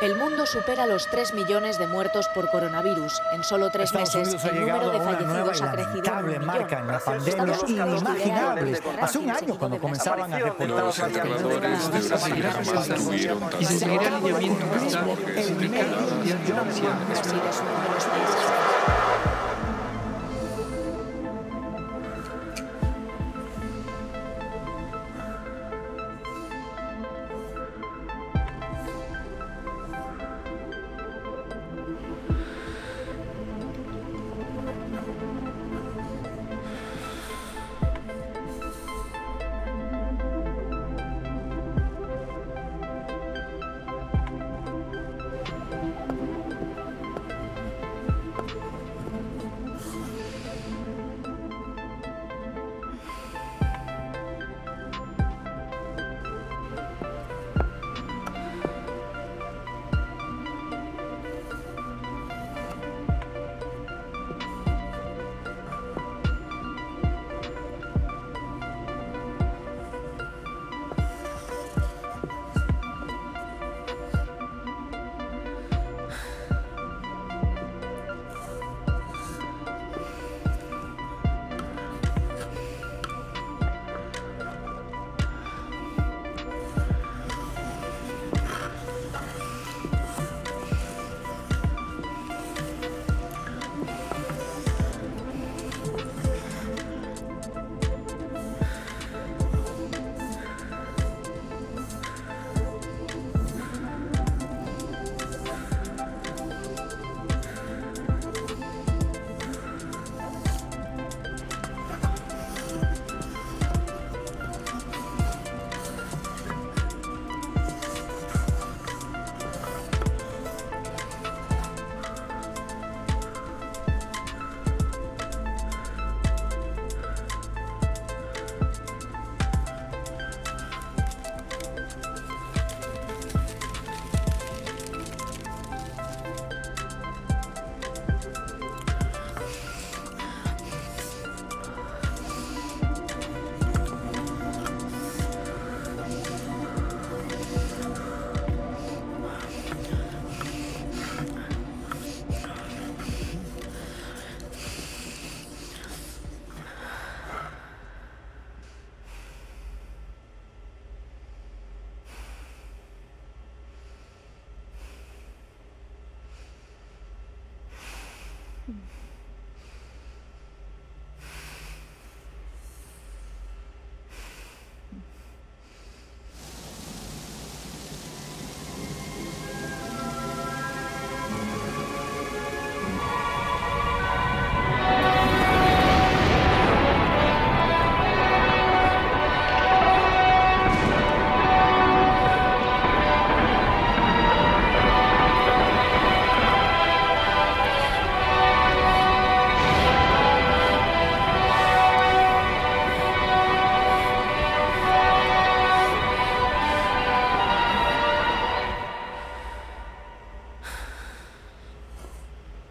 El mundo supera los 3 millones de muertos por coronavirus. En solo tres Estados meses, el número de fallecidos ha crecido en un marca en la pandemia Estados Unidos inimaginable. lidera Hace un año, cuando comenzaban a reportar Los escaladores de Brasil jamás tuvieron Y se seguirá el lineamiento que está explicado 何? Mm.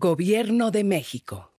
Gobierno de México.